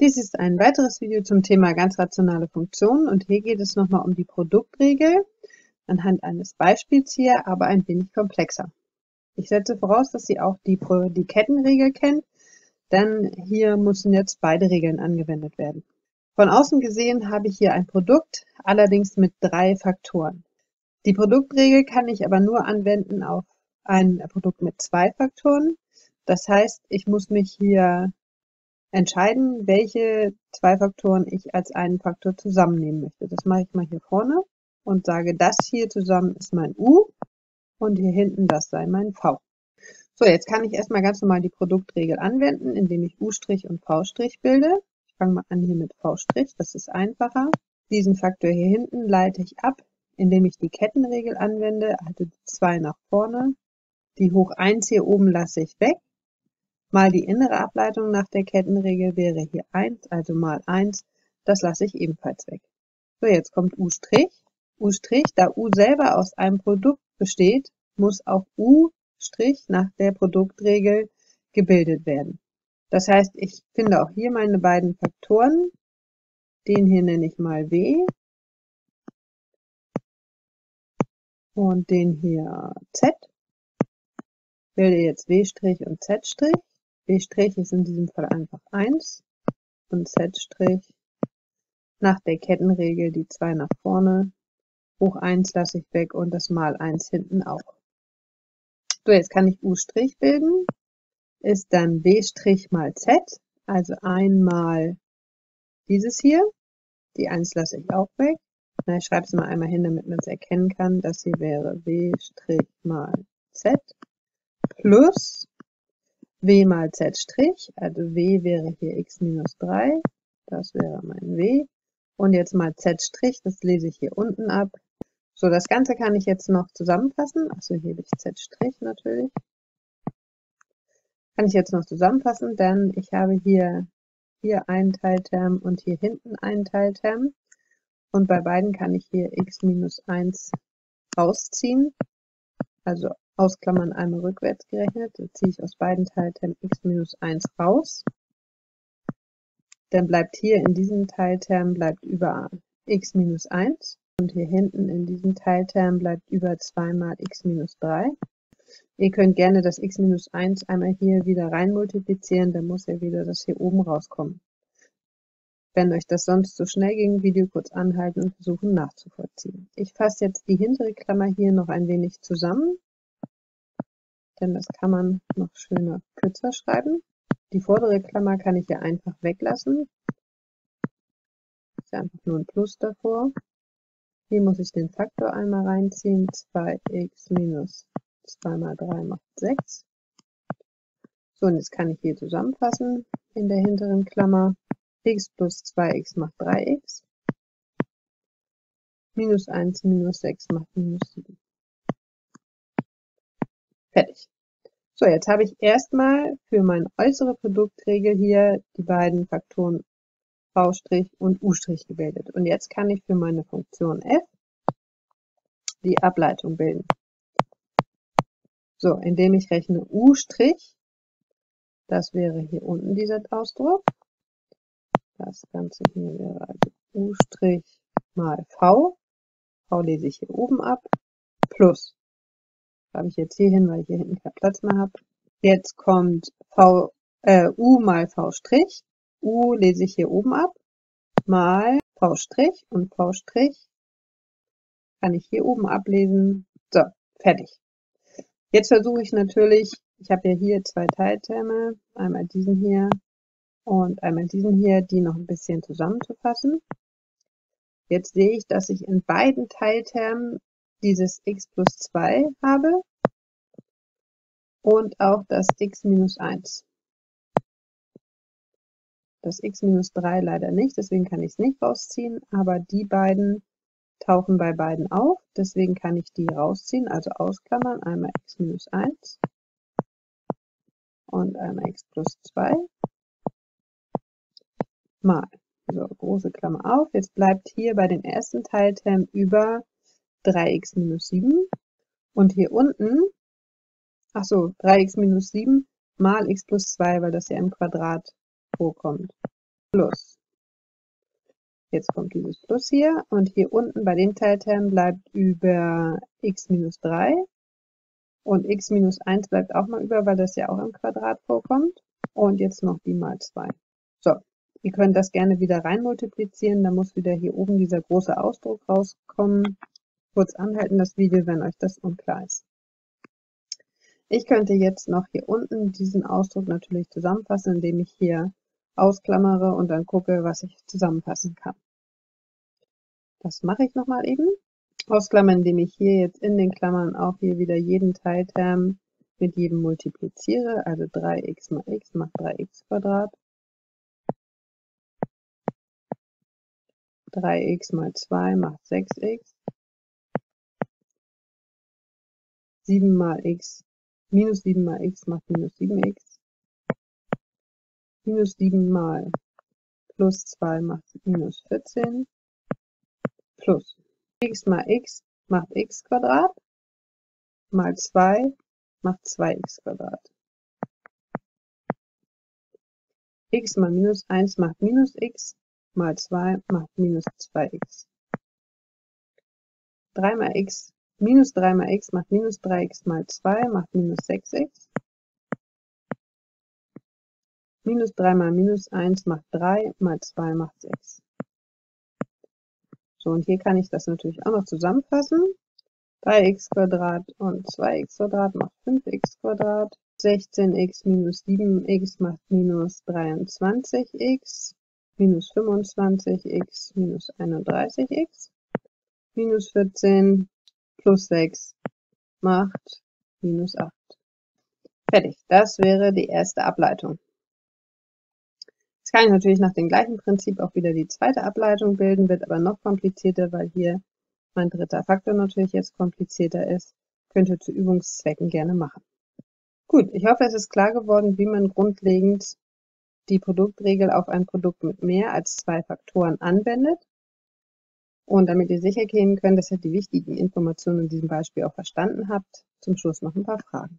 Dies ist ein weiteres Video zum Thema ganz rationale Funktionen und hier geht es nochmal um die Produktregel anhand eines Beispiels hier, aber ein wenig komplexer. Ich setze voraus, dass Sie auch die, die Kettenregel kennt, denn hier müssen jetzt beide Regeln angewendet werden. Von außen gesehen habe ich hier ein Produkt, allerdings mit drei Faktoren. Die Produktregel kann ich aber nur anwenden auf ein Produkt mit zwei Faktoren. Das heißt, ich muss mich hier entscheiden, welche zwei Faktoren ich als einen Faktor zusammennehmen möchte. Das mache ich mal hier vorne und sage, das hier zusammen ist mein U und hier hinten das sei mein V. So, jetzt kann ich erstmal ganz normal die Produktregel anwenden, indem ich U' und V' bilde. Ich fange mal an hier mit V', das ist einfacher. Diesen Faktor hier hinten leite ich ab, indem ich die Kettenregel anwende, also die 2 nach vorne. Die hoch 1 hier oben lasse ich weg Mal die innere Ableitung nach der Kettenregel wäre hier 1, also mal 1. Das lasse ich ebenfalls weg. So, jetzt kommt U'. U', da U selber aus einem Produkt besteht, muss auch U' nach der Produktregel gebildet werden. Das heißt, ich finde auch hier meine beiden Faktoren. Den hier nenne ich mal W. Und den hier Z. Bilde jetzt W' und Z'. B' ist in diesem Fall einfach 1 und Z' nach der Kettenregel die 2 nach vorne, hoch 1 lasse ich weg und das mal 1 hinten auch. So, jetzt kann ich U' bilden, ist dann B' mal Z, also einmal dieses hier, die 1 lasse ich auch weg. Na, ich schreibe es mal einmal hin, damit man es erkennen kann. Das hier wäre B' mal Z plus w mal z', also w wäre hier x minus 3, das wäre mein w. Und jetzt mal z', das lese ich hier unten ab. So, das Ganze kann ich jetzt noch zusammenfassen. Achso, hier habe ich z' natürlich. Kann ich jetzt noch zusammenfassen, denn ich habe hier, hier einen Teilterm und hier hinten einen Teilterm. Und bei beiden kann ich hier x minus 1 rausziehen. Also Ausklammern einmal rückwärts gerechnet, dann ziehe ich aus beiden Teiltermen x minus 1 raus. Dann bleibt hier in diesem Teilterm bleibt über x minus 1 und hier hinten in diesem Teilterm bleibt über 2 mal x minus 3. Ihr könnt gerne das x minus 1 einmal hier wieder rein multiplizieren, dann muss ja wieder das hier oben rauskommen. Wenn euch das sonst zu so schnell ging, Video kurz anhalten und versuchen nachzuvollziehen. Ich fasse jetzt die hintere Klammer hier noch ein wenig zusammen denn das kann man noch schöner kürzer schreiben. Die vordere Klammer kann ich hier einfach weglassen. Ist einfach nur ein Plus davor. Hier muss ich den Faktor einmal reinziehen. 2x minus 2 mal 3 macht 6. So, und jetzt kann ich hier zusammenfassen in der hinteren Klammer. x plus 2x macht 3x. Minus 1 minus 6 macht minus 7. Fertig. So, jetzt habe ich erstmal für meine äußere Produktregel hier die beiden Faktoren V' und U' gebildet. Und jetzt kann ich für meine Funktion f die Ableitung bilden. So, indem ich rechne U', das wäre hier unten dieser Ausdruck. Das Ganze hier wäre also U' mal V. V lese ich hier oben ab. Plus Schreibe ich jetzt hier hin, weil ich hier hinten keinen Platz mehr habe. Jetzt kommt v, äh, u mal v'. u lese ich hier oben ab. Mal v' und v' kann ich hier oben ablesen. So, fertig. Jetzt versuche ich natürlich, ich habe ja hier zwei Teilterme, einmal diesen hier und einmal diesen hier, die noch ein bisschen zusammenzufassen. Jetzt sehe ich, dass ich in beiden Teiltermen dieses x plus 2 habe und auch das x minus 1. Das x minus 3 leider nicht, deswegen kann ich es nicht rausziehen, aber die beiden tauchen bei beiden auf, deswegen kann ich die rausziehen, also ausklammern, einmal x minus 1 und einmal x plus 2 mal. So, große Klammer auf. Jetzt bleibt hier bei dem ersten Teilterm über 3x minus 7. Und hier unten, ach so, 3x minus 7 mal x plus 2, weil das ja im Quadrat vorkommt. plus. Jetzt kommt dieses Plus hier und hier unten bei den Teiltermen bleibt über x minus 3 und x minus 1 bleibt auch mal über, weil das ja auch im Quadrat vorkommt. Und jetzt noch die mal 2. So, ihr könnt das gerne wieder rein multiplizieren, da muss wieder hier oben dieser große Ausdruck rauskommen. Kurz anhalten das Video, wenn euch das unklar ist. Ich könnte jetzt noch hier unten diesen Ausdruck natürlich zusammenfassen, indem ich hier ausklammere und dann gucke, was ich zusammenfassen kann. Das mache ich nochmal eben. Ausklammern, indem ich hier jetzt in den Klammern auch hier wieder jeden Teilterm mit jedem multipliziere, also 3x mal x macht 3x Quadrat. 3x mal 2 macht 6x. 7 mal x, minus 7 mal x macht minus 7x minus 7 mal plus 2 macht minus 14 plus x mal x macht x Quadrat mal 2 macht 2x Quadrat. x mal minus 1 macht minus x mal 2 macht minus 2x. 3 mal x minus 3 mal x macht minus 3x mal 2 macht minus 6x. Minus 3 mal minus 1 macht 3, mal 2 macht 6. So, und hier kann ich das natürlich auch noch zusammenfassen. 3x und 2x macht 5x 16x minus 7x macht minus 23x. Minus 25x minus 31x. Minus 14 plus 6 macht minus 8. Fertig. Das wäre die erste Ableitung. Jetzt kann ich natürlich nach dem gleichen Prinzip auch wieder die zweite Ableitung bilden, wird aber noch komplizierter, weil hier mein dritter Faktor natürlich jetzt komplizierter ist. Könnt ihr zu Übungszwecken gerne machen. Gut, ich hoffe, es ist klar geworden, wie man grundlegend die Produktregel auf ein Produkt mit mehr als zwei Faktoren anwendet. Und damit ihr sicher gehen könnt, dass ihr die wichtigen Informationen in diesem Beispiel auch verstanden habt, zum Schluss noch ein paar Fragen.